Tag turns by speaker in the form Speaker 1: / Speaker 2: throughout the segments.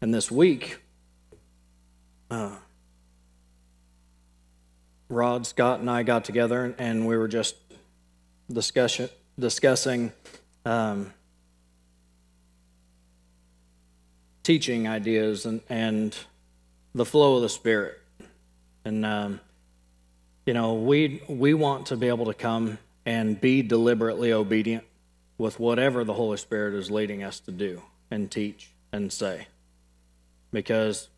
Speaker 1: and this week, uh, Rod, Scott, and I got together and we were just discussion, discussing um, teaching ideas and, and the flow of the Spirit. And, um, you know, we, we want to be able to come and be deliberately obedient with whatever the Holy Spirit is leading us to do and teach and say. Because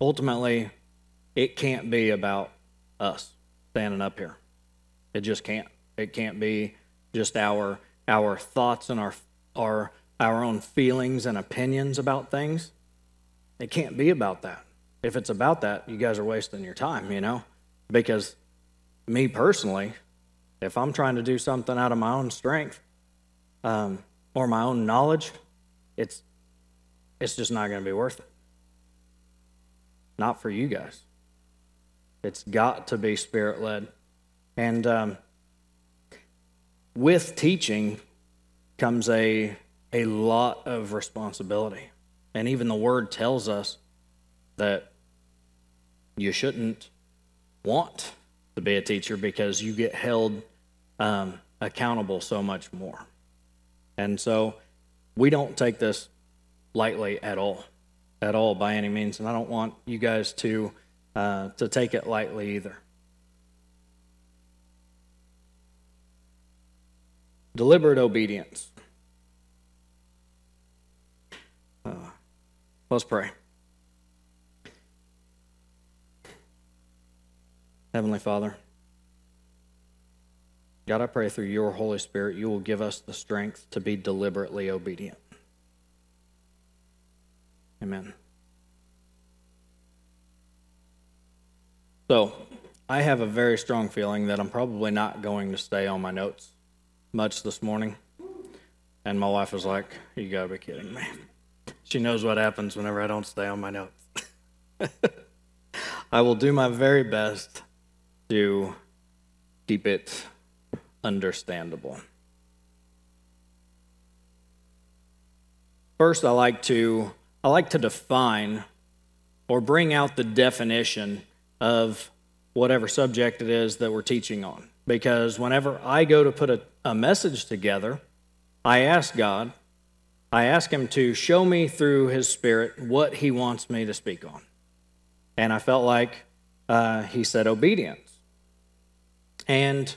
Speaker 1: ultimately, it can't be about us standing up here. It just can't. It can't be just our our thoughts and our our our own feelings and opinions about things. It can't be about that. If it's about that, you guys are wasting your time, you know? Because me personally, if I'm trying to do something out of my own strength um, or my own knowledge, it's it's just not going to be worth it. Not for you guys. It's got to be spirit led. And um, with teaching comes a, a lot of responsibility. And even the word tells us that you shouldn't want to be a teacher because you get held um, accountable so much more. And so we don't take this lightly at all, at all by any means. And I don't want you guys to, uh, to take it lightly either. Deliberate obedience. Uh, let's pray. Heavenly Father, God, I pray through your Holy Spirit, you will give us the strength to be deliberately obedient. Amen. So, I have a very strong feeling that I'm probably not going to stay on my notes much this morning. And my wife was like, You gotta be kidding me. She knows what happens whenever I don't stay on my notes. I will do my very best to keep it understandable. First, I like to I like to define or bring out the definition of whatever subject it is that we're teaching on. Because whenever I go to put a, a message together, I ask God, I ask Him to show me through His Spirit what He wants me to speak on. And I felt like uh, He said obedience. And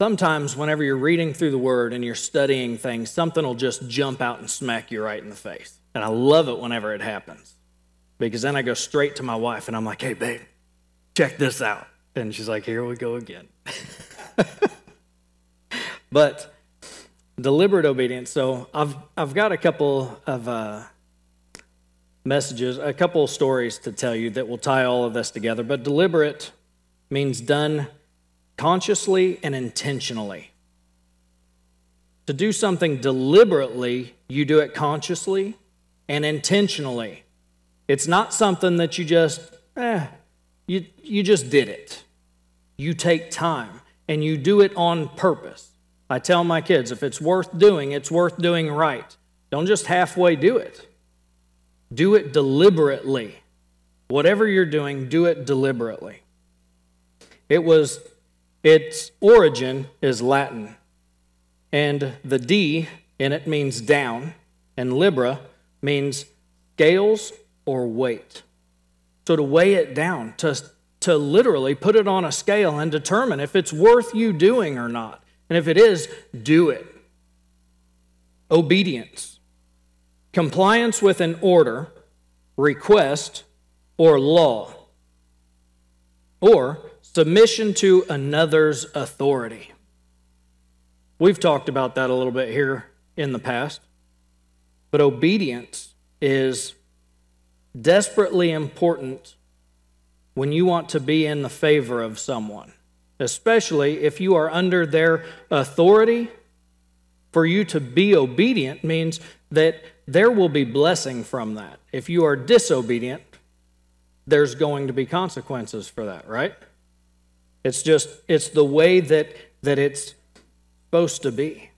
Speaker 1: sometimes, whenever you're reading through the Word and you're studying things, something will just jump out and smack you right in the face. And I love it whenever it happens because then I go straight to my wife and I'm like, hey, babe, check this out. And she's like, here we go again. but deliberate obedience. So I've, I've got a couple of uh, messages, a couple of stories to tell you that will tie all of this together. But deliberate means done consciously and intentionally. To do something deliberately, you do it consciously and intentionally. It's not something that you just, eh, you, you just did it. You take time and you do it on purpose. I tell my kids if it's worth doing, it's worth doing right. Don't just halfway do it, do it deliberately. Whatever you're doing, do it deliberately. It was, its origin is Latin, and the D in it means down, and Libra means scales or weight. So to weigh it down, to, to literally put it on a scale and determine if it's worth you doing or not. And if it is, do it. Obedience, compliance with an order, request, or law, or submission to another's authority. We've talked about that a little bit here in the past. But obedience is desperately important when you want to be in the favor of someone, especially if you are under their authority. For you to be obedient means that there will be blessing from that. If you are disobedient, there's going to be consequences for that, right? It's just it's the way that that it's supposed to be.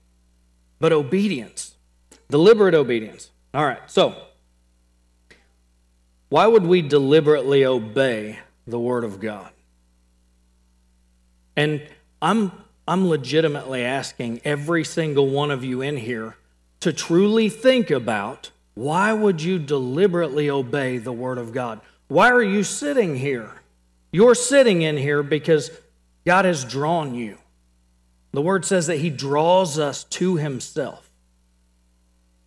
Speaker 1: But obedience Deliberate obedience. All right, so why would we deliberately obey the Word of God? And I'm, I'm legitimately asking every single one of you in here to truly think about why would you deliberately obey the Word of God? Why are you sitting here? You're sitting in here because God has drawn you. The Word says that He draws us to Himself.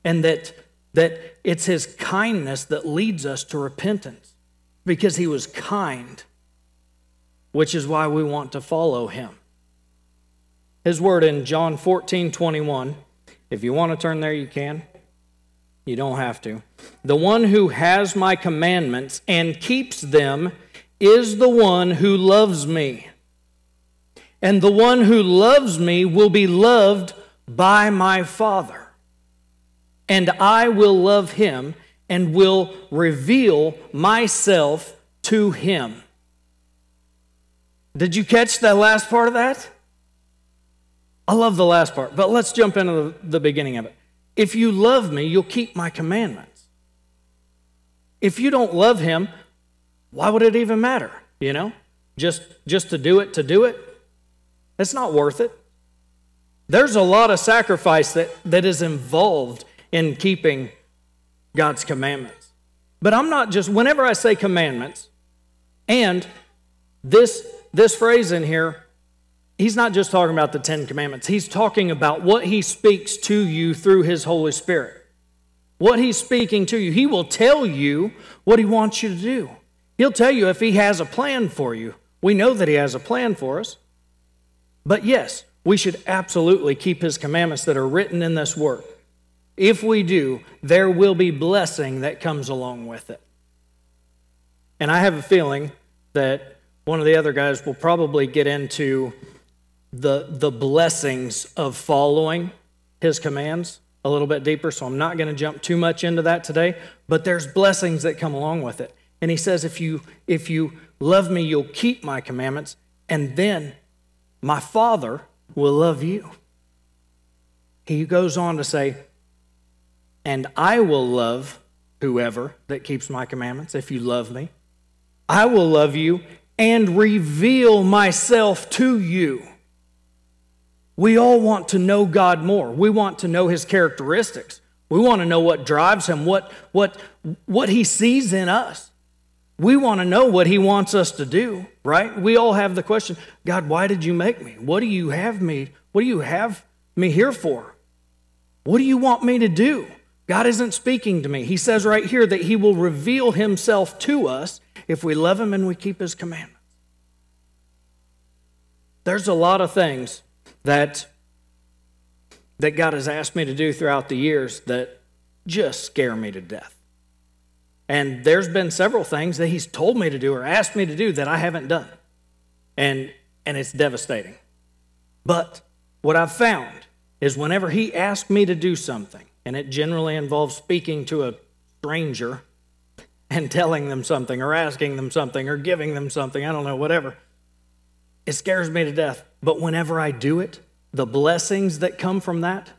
Speaker 1: And that, that it's His kindness that leads us to repentance because He was kind, which is why we want to follow Him. His word in John 14 21. If you want to turn there, you can. You don't have to. The one who has my commandments and keeps them is the one who loves me. And the one who loves me will be loved by my Father. And I will love him and will reveal myself to him. Did you catch that last part of that? I love the last part, but let's jump into the, the beginning of it. If you love me, you'll keep my commandments. If you don't love him, why would it even matter? You know? Just just to do it to do it? It's not worth it. There's a lot of sacrifice that, that is involved in keeping God's commandments. But I'm not just whenever I say commandments, and this this phrase in here he's not just talking about the Ten Commandments, he's talking about what he speaks to you through his Holy Spirit. What he's speaking to you. He will tell you what he wants you to do. He'll tell you if he has a plan for you. We know that he has a plan for us. But yes, we should absolutely keep his commandments that are written in this work. If we do, there will be blessing that comes along with it. And I have a feeling that one of the other guys will probably get into the, the blessings of following his commands a little bit deeper, so I'm not going to jump too much into that today, but there's blessings that come along with it. And he says, if you, if you love me, you'll keep my commandments, and then my Father will love you. He goes on to say, and I will love whoever that keeps my commandments, if you love me. I will love you and reveal myself to you. We all want to know God more. We want to know his characteristics. We want to know what drives him, what, what, what he sees in us. We want to know what he wants us to do, right? We all have the question God, why did you make me? What do you have me? What do you have me here for? What do you want me to do? God isn't speaking to me. He says right here that he will reveal himself to us if we love him and we keep his commandments. There's a lot of things that that God has asked me to do throughout the years that just scare me to death. And there's been several things that he's told me to do or asked me to do that I haven't done. And and it's devastating. But what I've found is whenever he asks me to do something, and it generally involves speaking to a stranger and telling them something or asking them something or giving them something, I don't know, whatever. It scares me to death. But whenever I do it, the blessings that come from that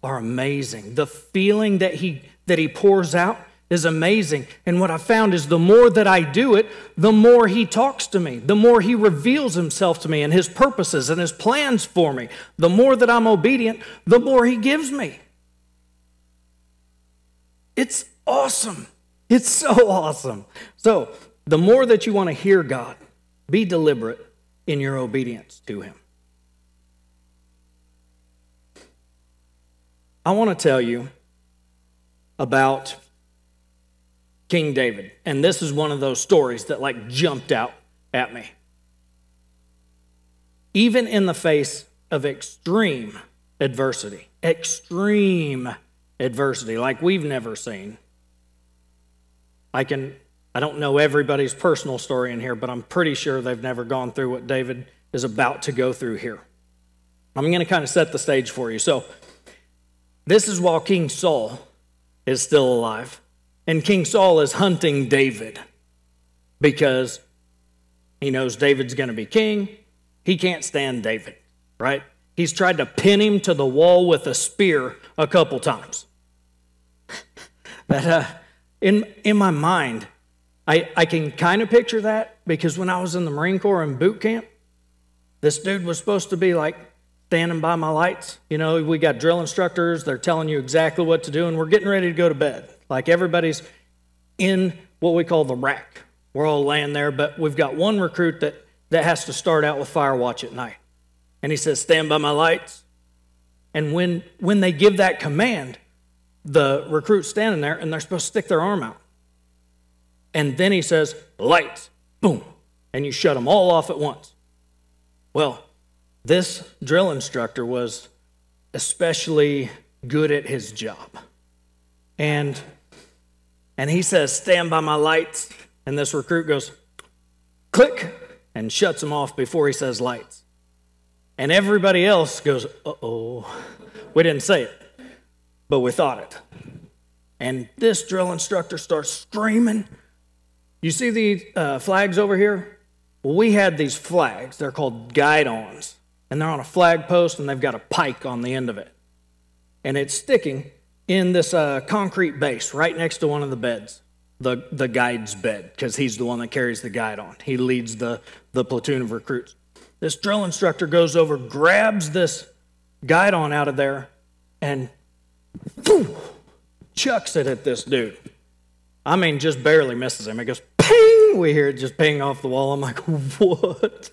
Speaker 1: are amazing. The feeling that he that he pours out is amazing. And what I found is the more that I do it, the more he talks to me, the more he reveals himself to me and his purposes and his plans for me. The more that I'm obedient, the more he gives me. It's awesome. It's so awesome. So, the more that you want to hear God, be deliberate in your obedience to him. I want to tell you about King David. And this is one of those stories that like jumped out at me. Even in the face of extreme adversity, extreme adversity like we've never seen. I can I don't know everybody's personal story in here, but I'm pretty sure they've never gone through what David is about to go through here. I'm going to kind of set the stage for you. So, this is while King Saul is still alive. And King Saul is hunting David because he knows David's going to be king. He can't stand David, right? He's tried to pin him to the wall with a spear a couple times. but uh, in, in my mind, I, I can kind of picture that because when I was in the Marine Corps in boot camp, this dude was supposed to be like standing by my lights. You know, we got drill instructors, they're telling you exactly what to do, and we're getting ready to go to bed. Like everybody's in what we call the rack. We're all laying there, but we've got one recruit that, that has to start out with fire watch at night. And he says, Stand by my lights. And when, when they give that command, the recruit's standing there and they're supposed to stick their arm out. And then he says, Lights, boom. And you shut them all off at once. Well, this drill instructor was especially good at his job. And, and he says, Stand by my lights. And this recruit goes, Click, and shuts him off before he says lights. And everybody else goes, Uh oh. We didn't say it, but we thought it. And this drill instructor starts screaming. You see the uh, flags over here? Well, we had these flags. They're called guidons. And they're on a flag post and they've got a pike on the end of it. And it's sticking in this uh, concrete base right next to one of the beds, the, the guide's bed, because he's the one that carries the guidon. He leads the, the platoon of recruits. This drill instructor goes over, grabs this guidon out of there, and chucks it at this dude. I mean, just barely misses him. It goes ping. We hear it just ping off the wall. I'm like, what?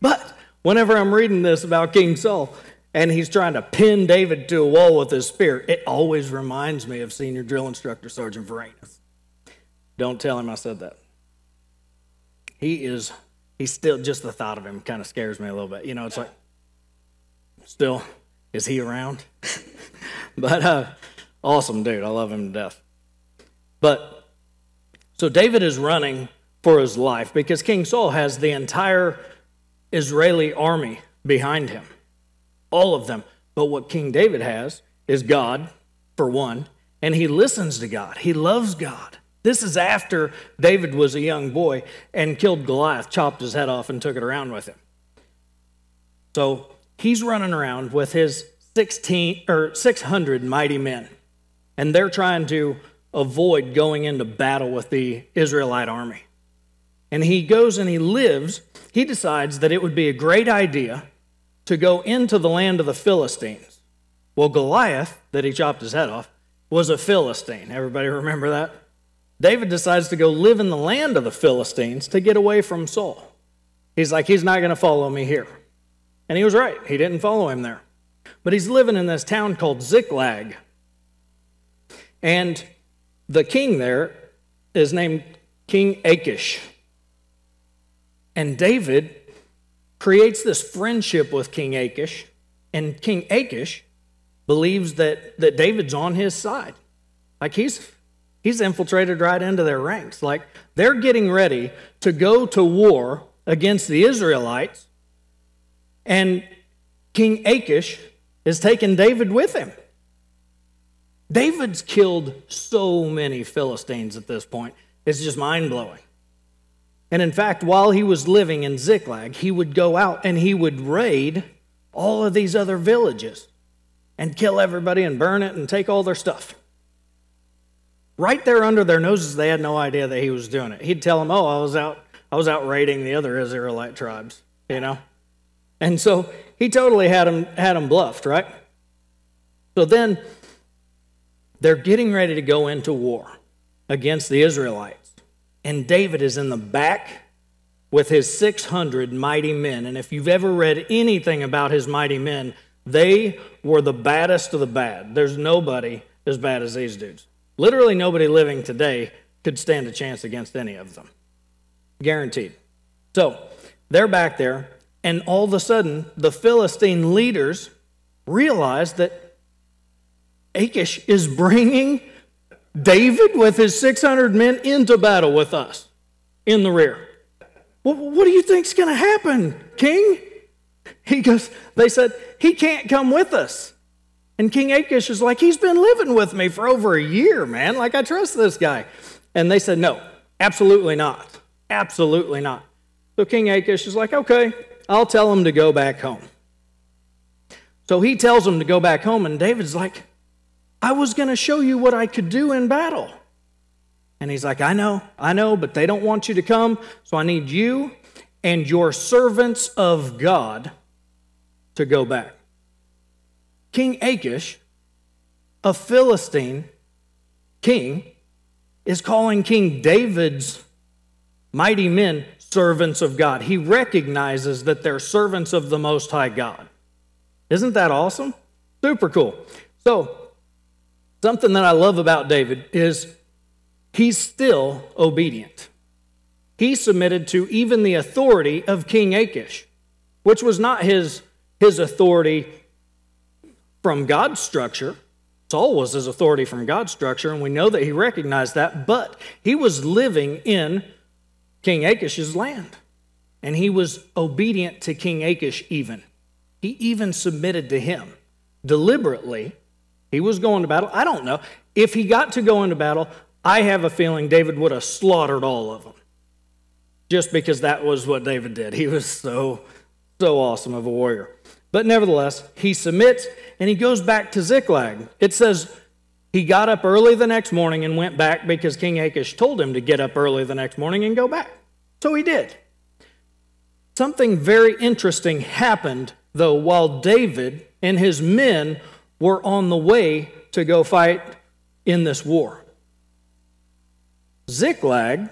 Speaker 1: But whenever I'm reading this about King Saul and he's trying to pin David to a wall with his spear, it always reminds me of senior drill instructor Sergeant Varanus. Don't tell him I said that. He is, he's still, just the thought of him kind of scares me a little bit. You know, it's like, still, is he around? but uh, awesome dude. I love him to death. But so David is running for his life because King Saul has the entire Israeli army behind him, all of them. But what King David has is God, for one, and he listens to God. He loves God. This is after David was a young boy and killed Goliath, chopped his head off, and took it around with him. So he's running around with his 16 or 600 mighty men, and they're trying to avoid going into battle with the Israelite army. And he goes and he lives. He decides that it would be a great idea to go into the land of the Philistines. Well, Goliath, that he chopped his head off, was a Philistine. Everybody remember that? David decides to go live in the land of the Philistines to get away from Saul. He's like, he's not going to follow me here. And he was right. He didn't follow him there. But he's living in this town called Ziklag. And the king there is named King Achish. And David creates this friendship with King Achish, and King Achish believes that, that David's on his side. Like he's he's infiltrated right into their ranks. Like they're getting ready to go to war against the Israelites, and King Achish is taking David with him. David's killed so many Philistines at this point. It's just mind blowing. And in fact, while he was living in Ziklag, he would go out and he would raid all of these other villages and kill everybody and burn it and take all their stuff. Right there under their noses, they had no idea that he was doing it. He'd tell them, "Oh, I was out, I was out raiding the other Israelite tribes," you know. And so he totally had them had them bluffed, right? So then they're getting ready to go into war against the Israelites. And David is in the back with his 600 mighty men. And if you've ever read anything about his mighty men, they were the baddest of the bad. There's nobody as bad as these dudes. Literally, nobody living today could stand a chance against any of them. Guaranteed. So they're back there, and all of a sudden, the Philistine leaders realize that Achish is bringing David with his 600 men into battle with us in the rear. Well, what do you think's going to happen, King? He goes, they said, he can't come with us. And King Achish is like, he's been living with me for over a year, man. Like, I trust this guy. And they said, no, absolutely not. Absolutely not. So King Achish is like, okay, I'll tell him to go back home. So he tells him to go back home, and David's like, I was going to show you what I could do in battle. And he's like, I know, I know, but they don't want you to come. So I need you and your servants of God to go back. King Achish, a Philistine king, is calling King David's mighty men servants of God. He recognizes that they're servants of the Most High God. Isn't that awesome? Super cool. So, something that I love about David is he's still obedient. He submitted to even the authority of King Achish, which was not his, his authority from God's structure. Saul was his authority from God's structure, and we know that he recognized that, but he was living in King Achish's land. And he was obedient to King Achish even. He even submitted to him deliberately. He was going to battle. I don't know. If he got to go into battle, I have a feeling David would have slaughtered all of them. Just because that was what David did. He was so, so awesome of a warrior. But nevertheless, he submits and he goes back to Ziklag. It says he got up early the next morning and went back because King Achish told him to get up early the next morning and go back. So he did. Something very interesting happened though, while David and his men were on the way to go fight in this war. Ziklag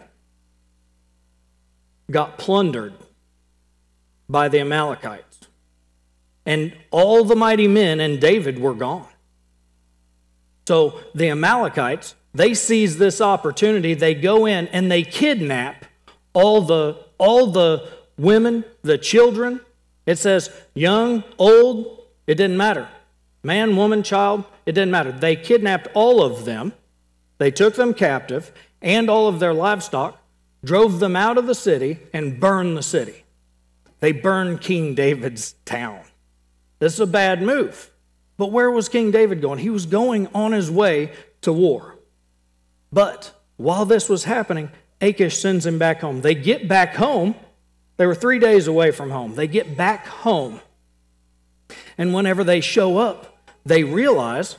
Speaker 1: got plundered by the Amalekites, and all the mighty men and David were gone. So the Amalekites, they seize this opportunity, they go in and they kidnap all the all the women, the children, it says young, old, it didn't matter. Man, woman, child, it didn't matter. They kidnapped all of them, they took them captive and all of their livestock, drove them out of the city, and burned the city. They burned King David's town. This is a bad move. But where was King David going? He was going on his way to war. But while this was happening, Achish sends him back home. They get back home, they were three days away from home. They get back home. And whenever they show up, they realize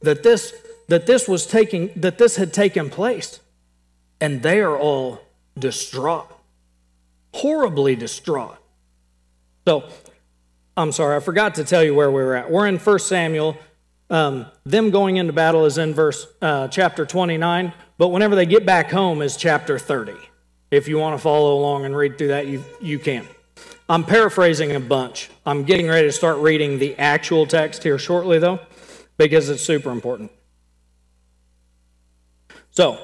Speaker 1: that this, that this was taking, that this had taken place. And they are all distraught. Horribly distraught. So, I'm sorry, I forgot to tell you where we were at. We're in 1 Samuel. Um, them going into battle is in verse uh, chapter 29, but whenever they get back home is chapter 30. If you want to follow along and read through that, you, you can. I'm paraphrasing a bunch. I'm getting ready to start reading the actual text here shortly, though, because it's super important. So,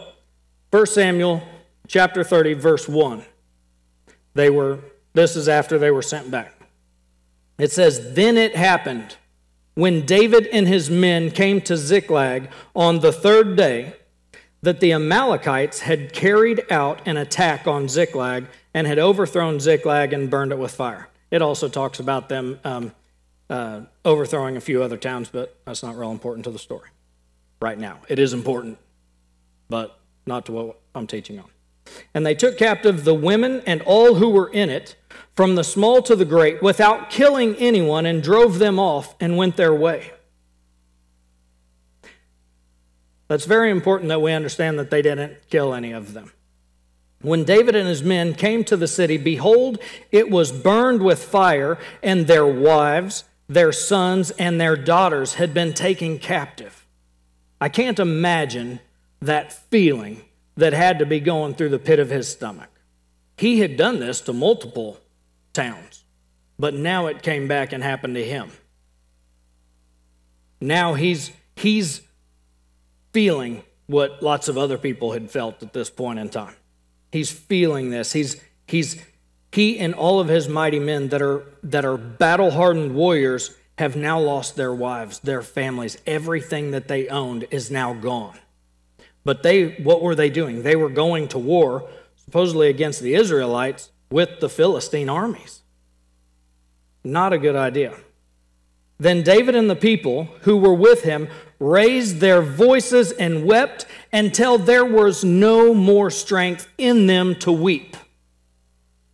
Speaker 1: 1 Samuel chapter 30, verse 1. They were, this is after they were sent back. It says, Then it happened when David and his men came to Ziklag on the third day that the Amalekites had carried out an attack on Ziklag and had overthrown Ziklag and burned it with fire. It also talks about them um, uh, overthrowing a few other towns, but that's not real important to the story right now. It is important, but not to what I'm teaching on. And they took captive the women and all who were in it, from the small to the great, without killing anyone, and drove them off and went their way. That's very important that we understand that they didn't kill any of them. When David and his men came to the city, behold, it was burned with fire, and their wives, their sons, and their daughters had been taken captive. I can't imagine that feeling that had to be going through the pit of his stomach. He had done this to multiple towns, but now it came back and happened to him. Now he's, he's feeling what lots of other people had felt at this point in time. He's feeling this. He's, he's, he and all of his mighty men that are, that are battle hardened warriors have now lost their wives, their families. Everything that they owned is now gone. But they, what were they doing? They were going to war, supposedly against the Israelites, with the Philistine armies. Not a good idea. Then David and the people who were with him raised their voices and wept until there was no more strength in them to weep.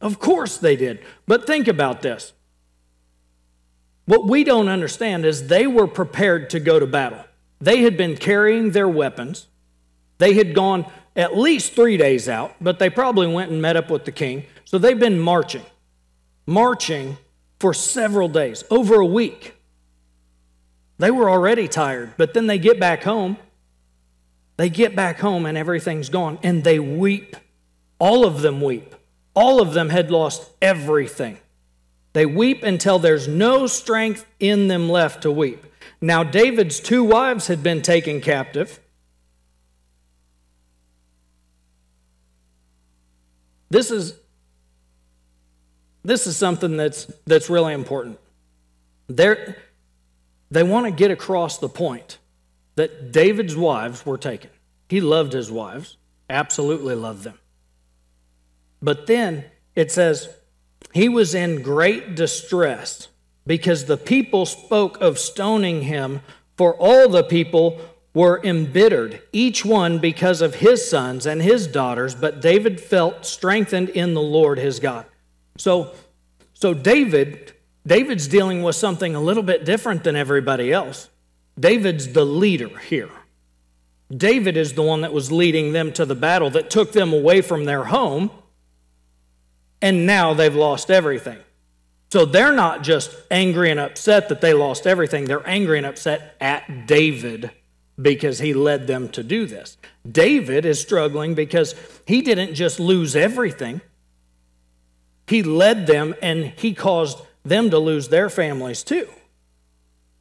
Speaker 1: Of course they did. But think about this. What we don't understand is they were prepared to go to battle. They had been carrying their weapons, They had gone at least three days out, but they probably went and met up with the king. So they've been marching, marching for several days, over a week. They were already tired, but then they get back home. They get back home and everything's gone, and they weep. All of them weep. All of them had lost everything. They weep until there's no strength in them left to weep. Now, David's two wives had been taken captive. This is, this is something that's, that's really important. They're, they want to get across the point that David's wives were taken. He loved his wives, absolutely loved them. But then it says, he was in great distress because the people spoke of stoning him, for all the people were embittered, each one because of his sons and his daughters, but David felt strengthened in the Lord his God. So, so David, David's dealing with something a little bit different than everybody else. David's the leader here. David is the one that was leading them to the battle that took them away from their home, and now they've lost everything. So they're not just angry and upset that they lost everything, they're angry and upset at David because he led them to do this. David is struggling because he didn't just lose everything, he led them and he caused them to lose their families too.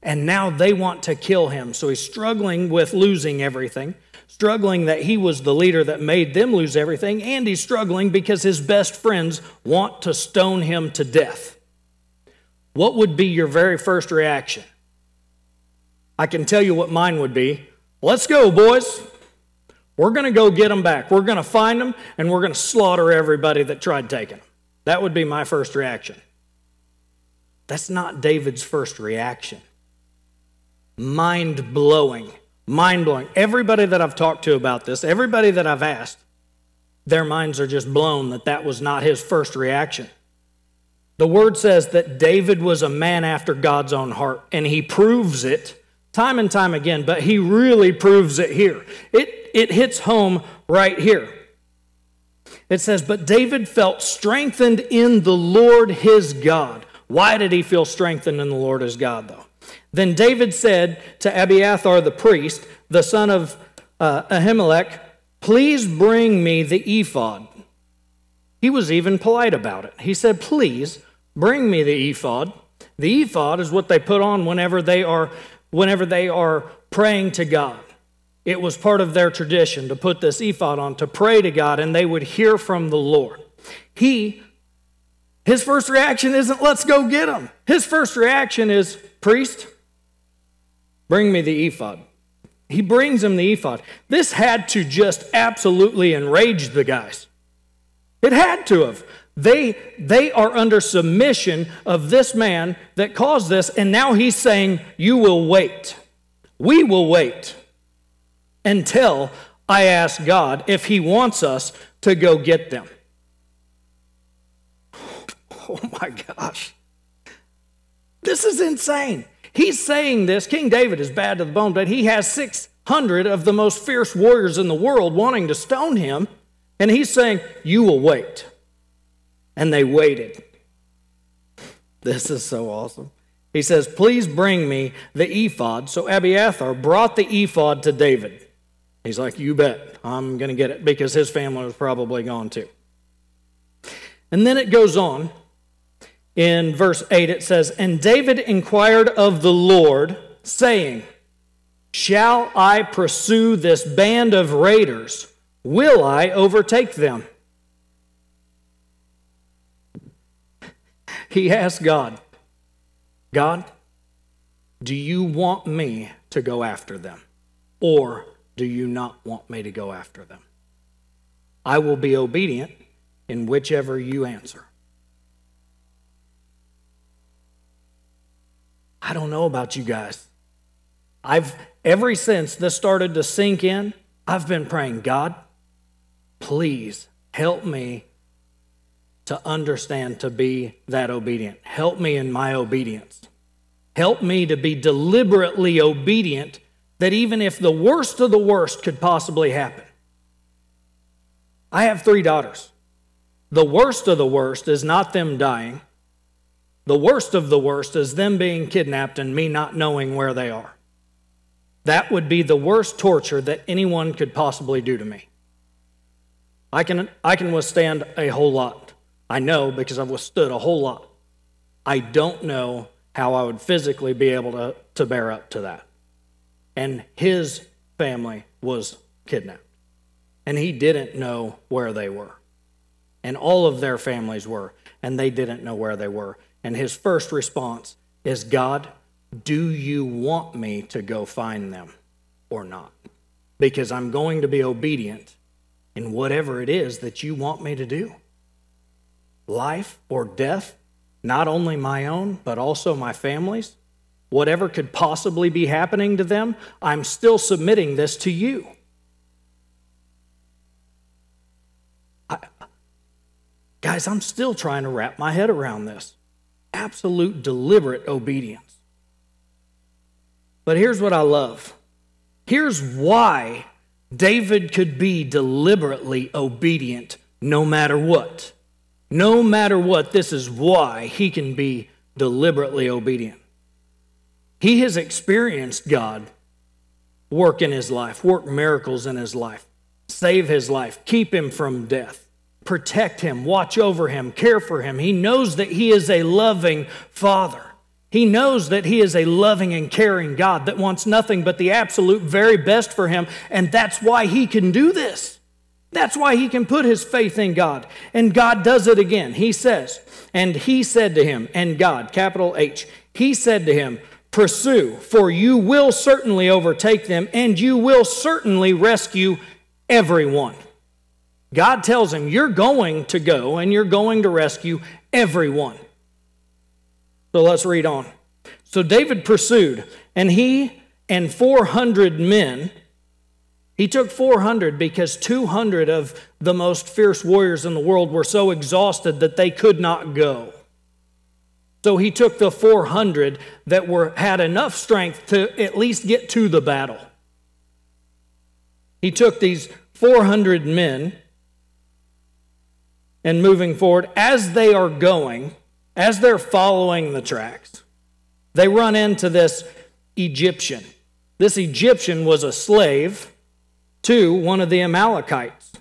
Speaker 1: And now they want to kill him. So he's struggling with losing everything, struggling that he was the leader that made them lose everything, and he's struggling because his best friends want to stone him to death. What would be your very first reaction? I can tell you what mine would be. Let's go, boys. We're going to go get them back. We're going to find them, and we're going to slaughter everybody that tried taking them. That would be my first reaction. That's not David's first reaction. Mind blowing. Mind blowing. Everybody that I've talked to about this, everybody that I've asked, their minds are just blown that that was not his first reaction. The word says that David was a man after God's own heart, and he proves it time and time again, but he really proves it here. It, it hits home right here. It says, But David felt strengthened in the Lord his God. Why did he feel strengthened in the Lord his God, though? Then David said to Abiathar the priest, the son of uh, Ahimelech, Please bring me the ephod. He was even polite about it. He said, Please bring me the ephod. The ephod is what they put on whenever they are whenever they are praying to God. It was part of their tradition to put this ephod on to pray to God and they would hear from the Lord. He his first reaction isn't let's go get him. His first reaction is priest bring me the ephod. He brings him the ephod. This had to just absolutely enrage the guys. It had to have. They, they are under submission of this man that caused this, and now he's saying, You will wait. We will wait until I ask God if he wants us to go get them. Oh my gosh. This is insane. He's saying this. King David is bad to the bone, but he has 600 of the most fierce warriors in the world wanting to stone him. And he's saying, You will wait. And they waited. This is so awesome. He says, Please bring me the ephod. So Abiathar brought the ephod to David. He's like, You bet, I'm going to get it because his family was probably gone too. And then it goes on. In verse 8, it says, And David inquired of the Lord, saying, Shall I pursue this band of raiders? Will I overtake them? He asked God, God, do you want me to go after them? Or do you not want me to go after them? I will be obedient in whichever you answer. I don't know about you guys. I've ever since this started to sink in, I've been praying, God, please help me to understand to be that obedient. Help me in my obedience. Help me to be deliberately obedient that even if the worst of the worst could possibly happen, I have three daughters. The worst of the worst is not them dying. The worst of the worst is them being kidnapped and me not knowing where they are. That would be the worst torture that anyone could possibly do to me. I can, I can withstand a whole lot. I know because I've withstood a whole lot. I don't know how I would physically be able to, to bear up to that. And his family was kidnapped. And he didn't know where they were. And all of their families were, and they didn't know where they were. And his first response is God, do you want me to go find them or not? Because I'm going to be obedient in whatever it is that you want me to do. Life or death, not only my own, but also my family's. Whatever could possibly be happening to them, I'm still submitting this to you. I, guys, I'm still trying to wrap my head around this. Absolute deliberate obedience. But here's what I love. Here's why David could be deliberately obedient no matter what. No matter what, this is why he can be deliberately obedient. He has experienced God work in his life, work miracles in his life, save his life, keep him from death, protect him, watch over him, care for him. He knows that he is a loving father. He knows that He is a loving and caring God that wants nothing but the absolute very best for him, and that's why He can do this. That's why he can put his faith in God. And God does it again. He says, And he said to him, and God, capital H, he said to him, Pursue, for you will certainly overtake them, and you will certainly rescue everyone. God tells him, You're going to go and you're going to rescue everyone. So let's read on. So David pursued, and he and 400 men, he took 400 because 200 of the most fierce warriors in the world were so exhausted that they could not go. So he took the 400 that were, had enough strength to at least get to the battle. He took these 400 men and moving forward, as they are going, as they're following the tracks, they run into this Egyptian. This Egyptian was a slave to one of the Amalekites.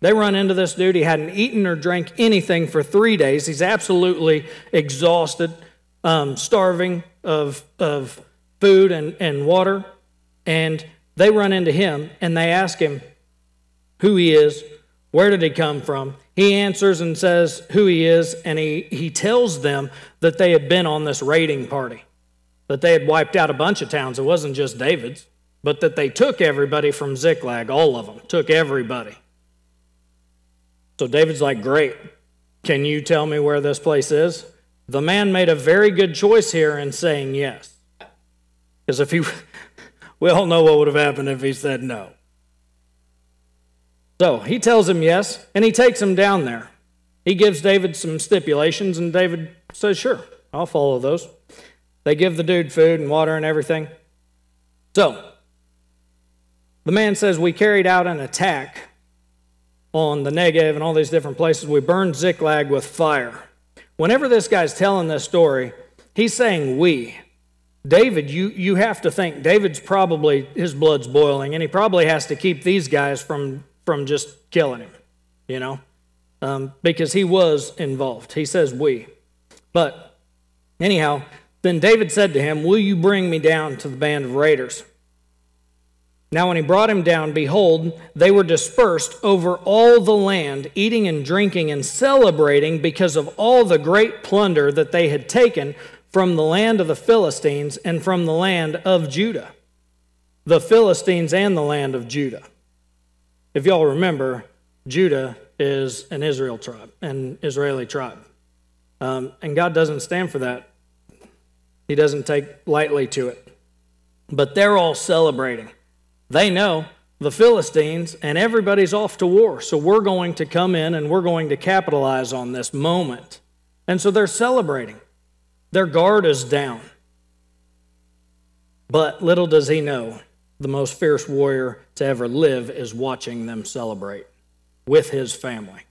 Speaker 1: They run into this dude. He hadn't eaten or drank anything for three days. He's absolutely exhausted, um, starving of, of food and, and water. And they run into him and they ask him who he is, where did he come from? He answers and says who he is, and he, he tells them that they had been on this raiding party, that they had wiped out a bunch of towns. It wasn't just David's, but that they took everybody from Ziklag, all of them, took everybody. So David's like, Great, can you tell me where this place is? The man made a very good choice here in saying yes. Because if he, we all know what would have happened if he said no. So he tells him yes, and he takes him down there. He gives David some stipulations, and David says, Sure, I'll follow those. They give the dude food and water and everything. So, the man says, We carried out an attack on the Negev and all these different places. We burned Ziklag with fire. Whenever this guy's telling this story, he's saying we. David, you, you have to think, David's probably, his blood's boiling, and he probably has to keep these guys from from just killing him, you know, um, because he was involved. He says we. But anyhow, then David said to him, Will you bring me down to the band of raiders? Now, when he brought him down, behold, they were dispersed over all the land, eating and drinking and celebrating because of all the great plunder that they had taken from the land of the Philistines and from the land of Judah. The Philistines and the land of Judah. If y'all remember, Judah is an Israel tribe, an Israeli tribe. Um, and God doesn't stand for that. He doesn't take lightly to it. But they're all celebrating. They know the Philistines and everybody's off to war. So we're going to come in and we're going to capitalize on this moment. And so they're celebrating. Their guard is down. But little does he know, the most fierce warrior to ever live is watching them celebrate with his family.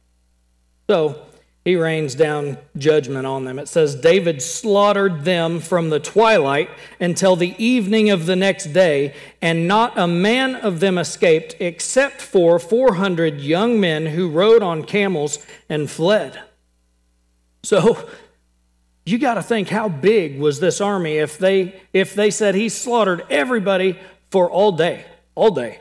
Speaker 1: So he rains down judgment on them. It says, David slaughtered them from the twilight until the evening of the next day, and not a man of them escaped except for 400 young men who rode on camels and fled. So you got to think how big was this army if they if they said he slaughtered everybody for all day, all day.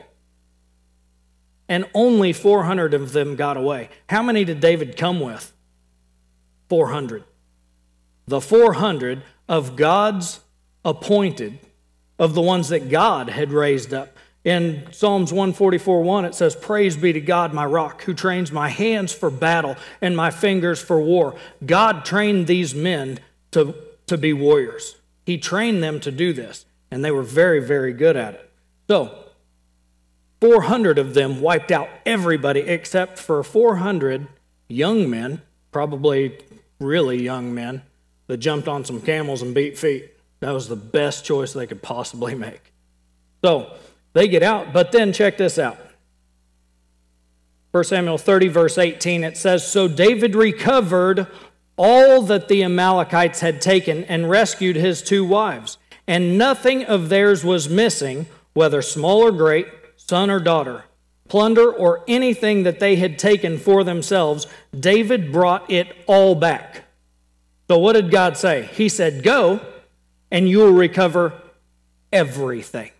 Speaker 1: And only 400 of them got away. How many did David come with? 400. The 400 of God's appointed, of the ones that God had raised up. In Psalms 144 1, it says, Praise be to God, my rock, who trains my hands for battle and my fingers for war. God trained these men to, to be warriors. He trained them to do this, and they were very, very good at it. So, 400 of them wiped out everybody except for 400 young men, probably really young men, that jumped on some camels and beat feet. That was the best choice they could possibly make. So, they get out, but then check this out. 1 Samuel 30, verse 18, it says So David recovered all that the Amalekites had taken and rescued his two wives, and nothing of theirs was missing, whether small or great, son or daughter. Plunder or anything that they had taken for themselves, David brought it all back. So, what did God say? He said, Go, and you will recover everything.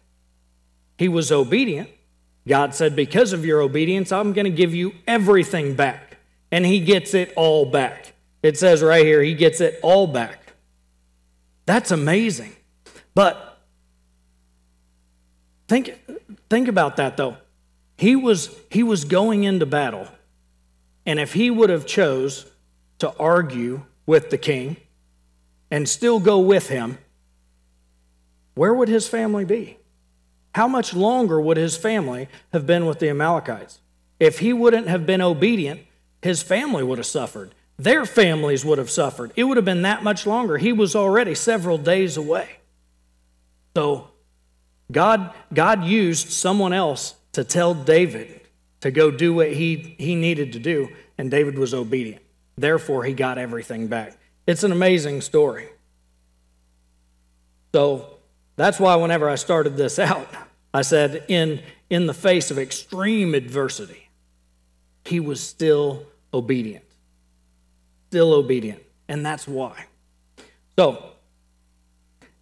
Speaker 1: He was obedient. God said, Because of your obedience, I'm going to give you everything back. And he gets it all back. It says right here, he gets it all back. That's amazing. But think, think about that though. He was, he was going into battle. And if he would have chose to argue with the king and still go with him, where would his family be? How much longer would his family have been with the Amalekites? If he wouldn't have been obedient, his family would have suffered. Their families would have suffered. It would have been that much longer. He was already several days away. So God, God used someone else to tell David to go do what he, he needed to do, and David was obedient. Therefore, he got everything back. It's an amazing story. So that's why whenever I started this out, I said, in, in the face of extreme adversity, he was still obedient. Still obedient. And that's why. So,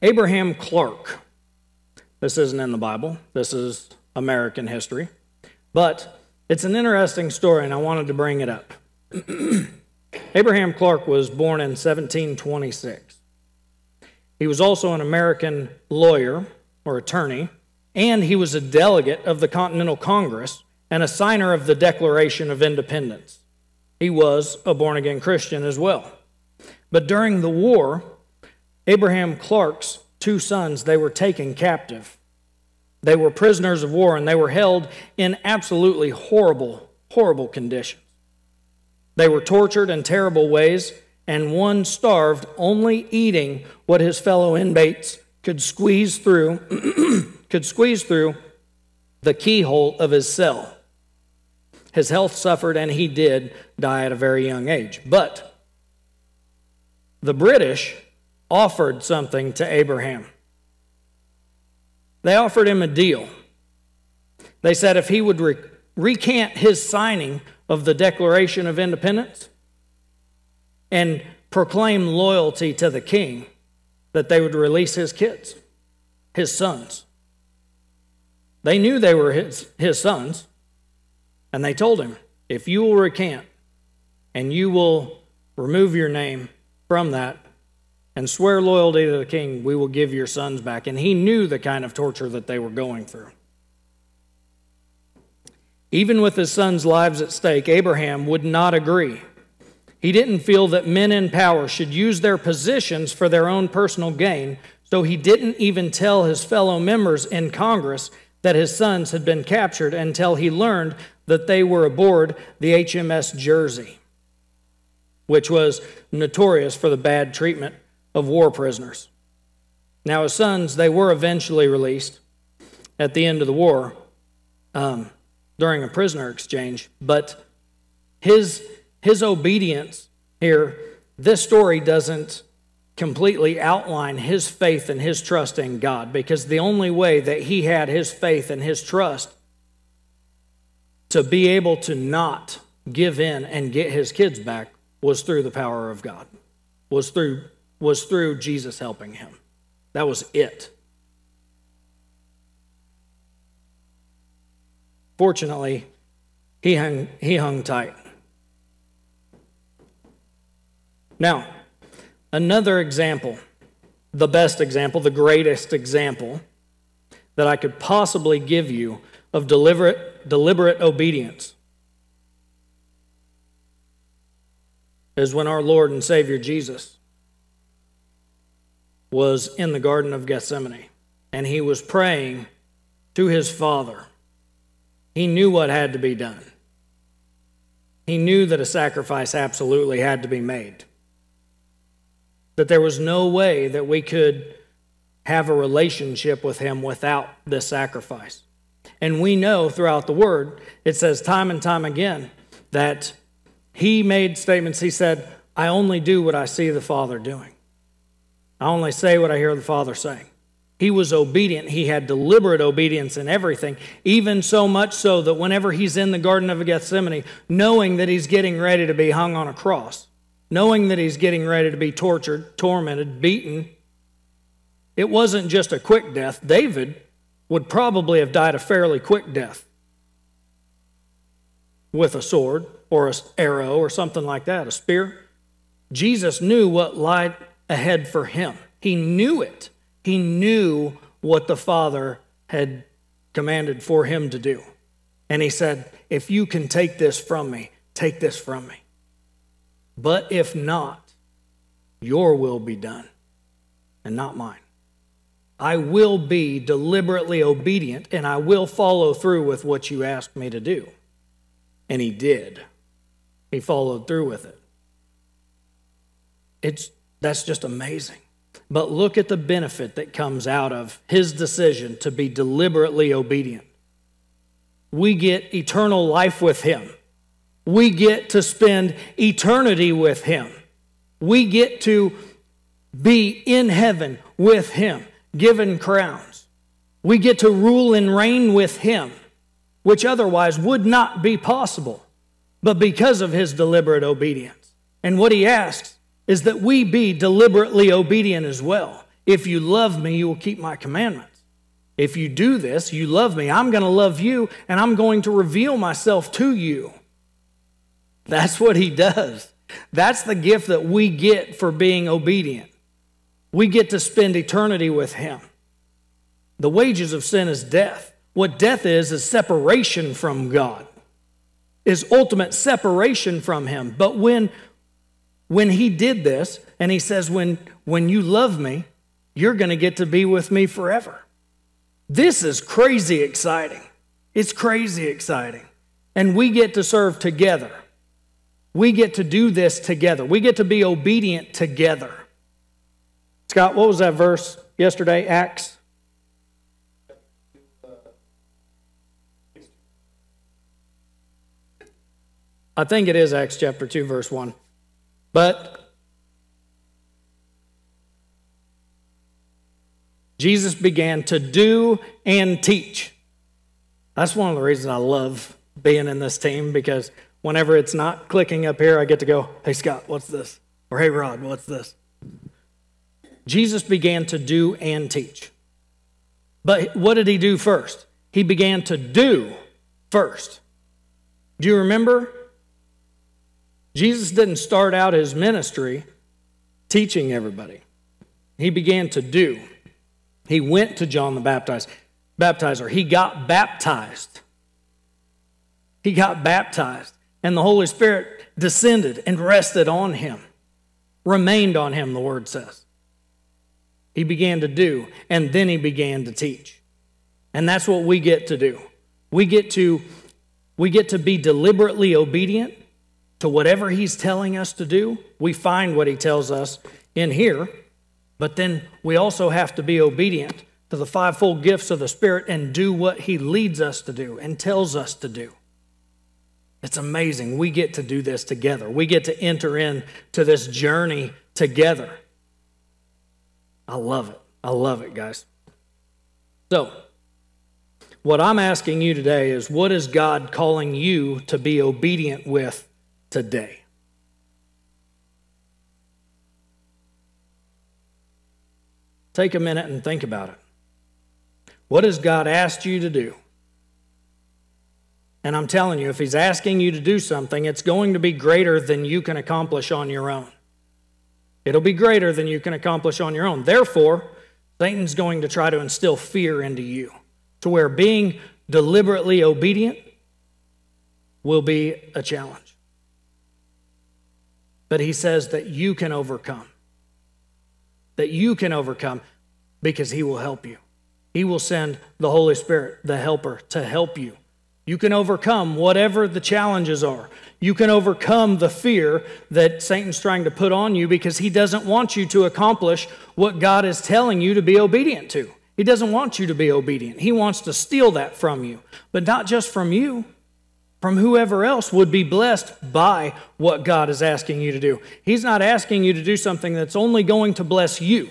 Speaker 1: Abraham Clark, this isn't in the Bible, this is American history, but it's an interesting story, and I wanted to bring it up. Abraham Clark was born in 1726. He was also an American lawyer or attorney, and he was a delegate of the Continental Congress and a signer of the Declaration of Independence. He was a born again Christian as well. But during the war, Abraham Clark's two sons, they were taken captive. They were prisoners of war and they were held in absolutely horrible, horrible conditions. They were tortured in terrible ways and one starved, only eating what his fellow inmates could squeeze through, could squeeze through the keyhole of his cell. His health suffered, and he did die at a very young age. But the British offered something to Abraham. They offered him a deal. They said if he would re- recant his signing of the Declaration of Independence, and proclaim loyalty to the king, that they would release his kids, his sons. They knew they were his, his sons, and they told him, if you will recant and you will remove your name from that and swear loyalty to the king, we will give your sons back. And he knew the kind of torture that they were going through. Even with his sons' lives at stake, Abraham would not agree. He didn't feel that men in power should use their positions for their own personal gain, so he didn't even tell his fellow members in Congress that his sons had been captured until he learned that they were aboard the HMS Jersey, which was notorious for the bad treatment of war prisoners. Now, his sons, they were eventually released at the end of the war um, during a prisoner exchange, but his, his obedience here, this story doesn't completely outline his faith and his trust in God because the only way that he had his faith and his trust to be able to not give in and get his kids back was through the power of God, was through, was through Jesus helping him. That was it. Fortunately, he hung, he hung tight. Now, Another example, the best example, the greatest example that I could possibly give you of deliberate, deliberate obedience is when our Lord and Savior Jesus was in the Garden of Gethsemane and he was praying to his Father. He knew what had to be done. He knew that a sacrifice absolutely had to be made that there was no way that we could have a relationship with Him without this sacrifice. And we know throughout the Word, it says time and time again that He made statements. He said, I only do what I see the Father doing, I only say what I hear the Father saying. He was obedient. He had deliberate obedience in everything, even so much so that whenever he's in the Garden of Gethsemane, knowing that he's getting ready to be hung on a cross, knowing that he's getting ready to be tortured, tormented, beaten. It wasn't just a quick death. David would probably have died a fairly quick death with a sword or an arrow or something like that, a spear. Jesus knew what lied ahead for him. He knew it. He knew what the Father had commanded for him to do. And he said, If you can take this from me, take this from me. But if not, your will be done and not mine. I will be deliberately obedient and I will follow through with what you asked me to do. And he did. He followed through with it. It's, that's just amazing. But look at the benefit that comes out of his decision to be deliberately obedient. We get eternal life with him we get to spend eternity with Him. We get to be in heaven with Him, given crowns. We get to rule and reign with Him, which otherwise would not be possible, but because of His deliberate obedience. And what He asks is that we be deliberately obedient as well. If you love me, you will keep my commandments. If you do this, you love me. I'm going to love you, and I'm going to reveal myself to you. That's what he does. That's the gift that we get for being obedient. We get to spend eternity with him. The wages of sin is death. What death is, is separation from God, is ultimate separation from him. But when, when he did this, and he says, when, when you love me, you're going to get to be with me forever. This is crazy exciting. It's crazy exciting. And we get to serve together. We get to do this together. We get to be obedient together. Scott, what was that verse yesterday? Acts? I think it is Acts chapter 2, verse 1. But Jesus began to do and teach. That's one of the reasons I love being in this team because Whenever it's not clicking up here, I get to go, hey, Scott, what's this? Or hey, Rod, what's this? Jesus began to do and teach. But what did he do first? He began to do first. Do you remember? Jesus didn't start out his ministry teaching everybody. He began to do. He went to John the Baptizer. Baptizer. He got baptized. He got baptized and the Holy Spirit descended and rested on him, remained on him, the word says. He began to do, and then he began to teach. And that's what we get to do. We get to, we get to be deliberately obedient to whatever he's telling us to do. We find what he tells us in here But then we also have to be obedient to the fivefold gifts of the Spirit and do what He leads us to do and tells us to do. It's amazing. We get to do this together. We get to enter into this journey together. I love it. I love it, guys. So, what I'm asking you today is what is God calling you to be obedient with today? Take a minute and think about it. What has God asked you to do? And I'm telling you, if He's asking you to do something, it's going to be greater than you can accomplish on your own. It'll be greater than you can accomplish on your own. Therefore, Satan's going to try to instill fear into you to where being deliberately obedient will be a challenge. But he says that you can overcome. That you can overcome because he will help you. He will send the Holy Spirit, the helper, to help you. You can overcome whatever the challenges are. You can overcome the fear that Satan's trying to put on you because he doesn't want you to accomplish what God is telling you to be obedient to. He doesn't want you to be obedient. He wants to steal that from you, but not just from you, from whoever else would be blessed by what God is asking you to do. He's not asking you to do something that's only going to bless you.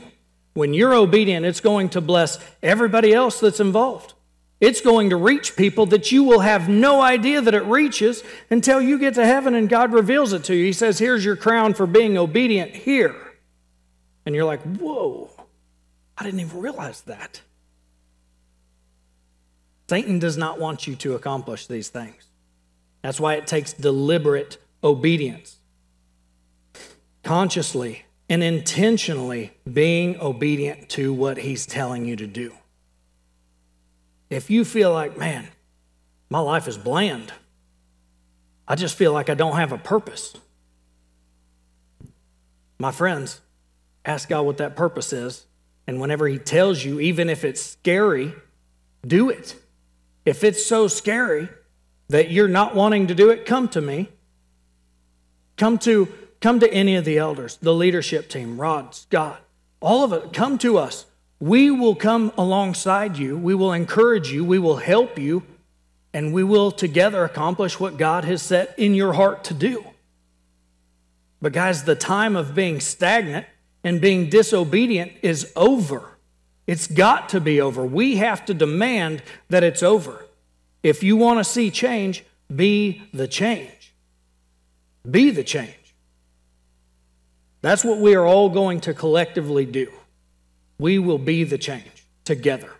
Speaker 1: When you're obedient, it's going to bless everybody else that's involved. It's going to reach people that you will have no idea that it reaches until you get to heaven and God reveals it to you. He says, Here's your crown for being obedient here. And you're like, Whoa, I didn't even realize that. Satan does not want you to accomplish these things. That's why it takes deliberate obedience. Consciously and intentionally being obedient to what he's telling you to do. If you feel like, man, my life is bland, I just feel like I don't have a purpose. My friends, ask God what that purpose is. And whenever He tells you, even if it's scary, do it. If it's so scary that you're not wanting to do it, come to me. Come to, come to any of the elders, the leadership team, Rod, Scott, all of it. Come to us. We will come alongside you. We will encourage you. We will help you. And we will together accomplish what God has set in your heart to do. But, guys, the time of being stagnant and being disobedient is over. It's got to be over. We have to demand that it's over. If you want to see change, be the change. Be the change. That's what we are all going to collectively do. We will be the change together.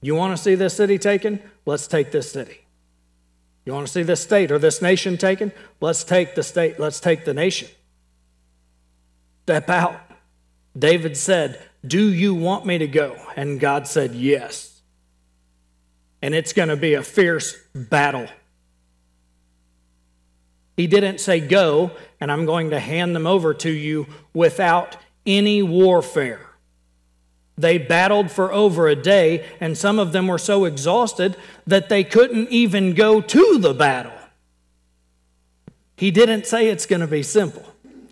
Speaker 1: You want to see this city taken? Let's take this city. You want to see this state or this nation taken? Let's take the state, let's take the nation. Step out. David said, Do you want me to go? And God said, Yes. And it's going to be a fierce battle. He didn't say, Go, and I'm going to hand them over to you without any warfare. They battled for over a day, and some of them were so exhausted that they couldn't even go to the battle. He didn't say it's going to be simple.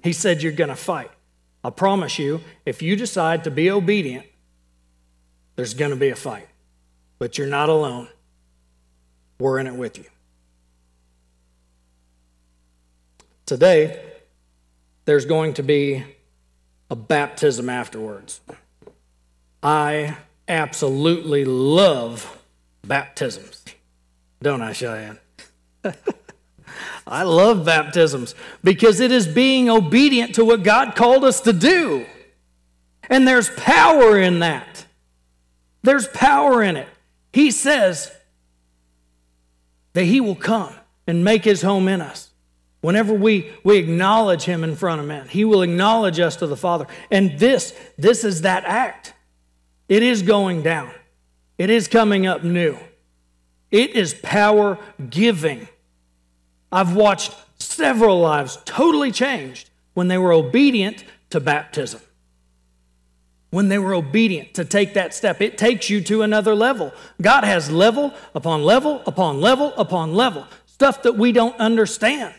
Speaker 1: He said you're going to fight. I promise you, if you decide to be obedient, there's going to be a fight. But you're not alone. We're in it with you. Today, there's going to be a baptism afterwards. I absolutely love baptisms. Don't I, Cheyenne? I love baptisms because it is being obedient to what God called us to do. And there's power in that. There's power in it. He says that He will come and make His home in us. Whenever we, we acknowledge Him in front of men, He will acknowledge us to the Father. And this, this is that act. It is going down, it is coming up new. It is power giving. I've watched several lives totally changed when they were obedient to baptism. When they were obedient to take that step, it takes you to another level. God has level upon level upon level upon level, stuff that we don't understand.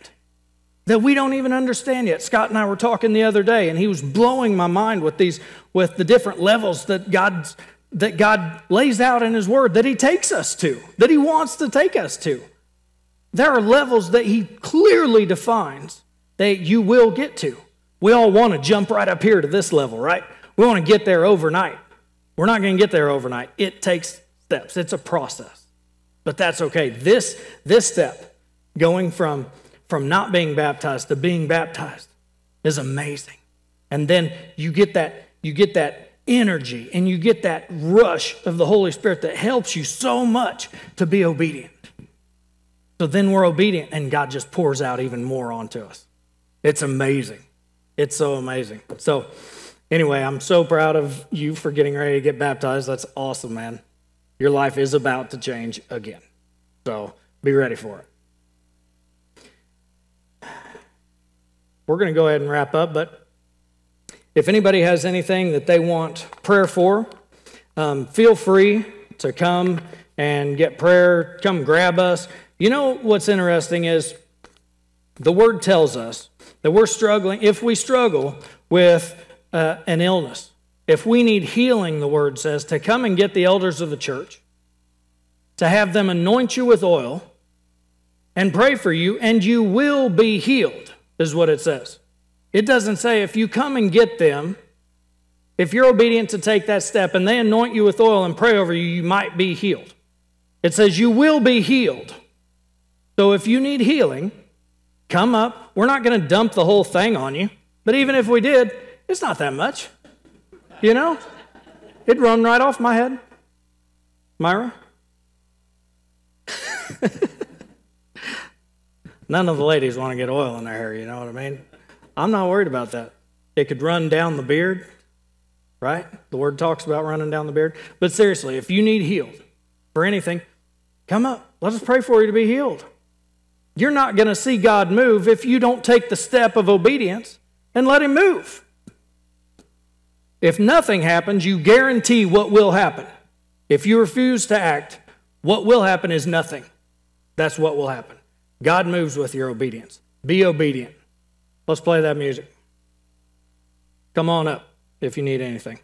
Speaker 1: that we don't even understand yet. Scott and I were talking the other day, and he was blowing my mind with these, with the different levels that God that God lays out in His Word that He takes us to, that He wants to take us to. There are levels that He clearly defines that you will get to. We all want to jump right up here to this level, right? We want to get there overnight. We're not going to get there overnight. It takes steps. It's a process. But that's okay. This this step going from from not being baptized to being baptized is amazing. And then you get that you get that energy and you get that rush of the Holy Spirit that helps you so much to be obedient. So then we're obedient and God just pours out even more onto us. It's amazing. It's so amazing. So, anyway, I'm so proud of you for getting ready to get baptized. That's awesome, man. Your life is about to change again. So, be ready for it. We're going to go ahead and wrap up, but if anybody has anything that they want prayer for, um, feel free to come and get prayer. Come grab us. You know what's interesting is the word tells us that we're struggling, if we struggle with uh, an illness, if we need healing, the word says, to come and get the elders of the church, to have them anoint you with oil and pray for you, and you will be healed, is what it says. It doesn't say if you come and get them, if you're obedient to take that step and they anoint you with oil and pray over you, you might be healed. It says you will be healed. So if you need healing, come up. We're not going to dump the whole thing on you. But even if we did, it's not that much. You know? It'd run right off my head. Myra? None of the ladies want to get oil in their hair, you know what I mean? I'm not worried about that. It could run down the beard, right? The word talks about running down the beard. But seriously, if you need healed for anything, come up. Let us pray for you to be healed. You're not going to see God move if you don't take the step of obedience and let Him move. If nothing happens, you guarantee what will happen. If you refuse to act, what will happen is nothing. That's what will happen. God moves with your obedience. Be obedient. Let's play that music. Come on up if you need anything.